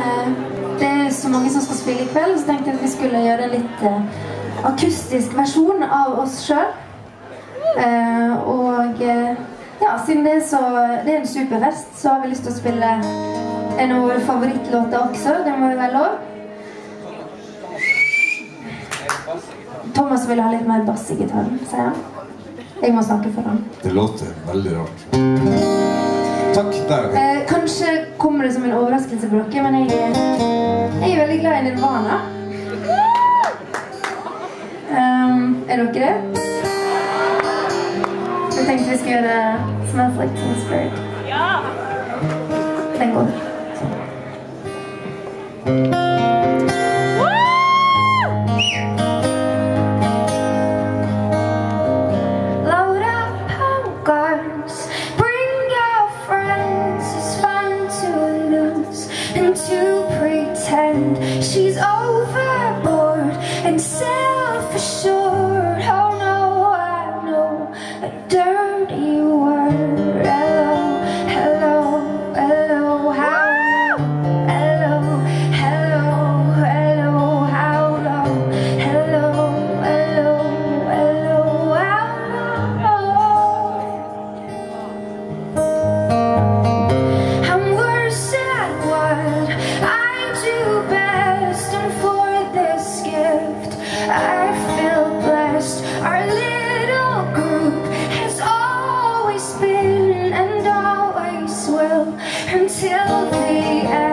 eh, det er så mange som skal spille i kveld, så tenkte jeg at vi skulle gjøre en litt eh, akustisk versjon av oss sjøl. og ja, siden det er, så, det er en superfest, så har vi lyst til å spille en av våre favorittlåter også. Det må jo være lov. Thomas vil ha litt mer bass i gitaren, sier han. Jeg må snakke for ham. Det låter veldig rart. Takk. Der. Eh, kanskje kommer det som en overraskelse for dere, men jeg, jeg er veldig glad i Nirvana. Um, er dere det? Jeg tenkte vi skulle gjøre 'Smells Like Teen Spirit'. Den går. friend. She's over. Until the end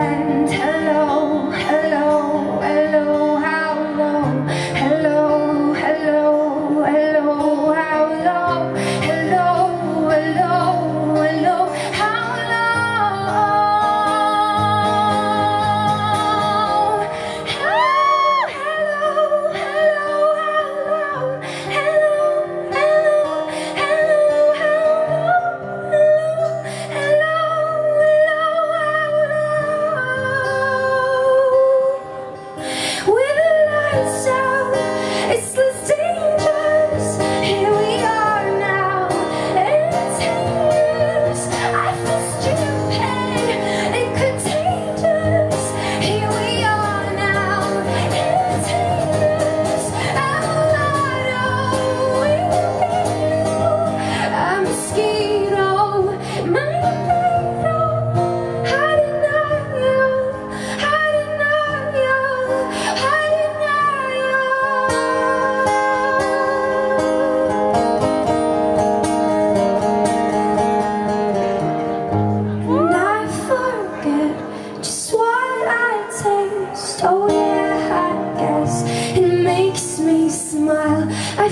Oh yeah, I guess it makes me smile. I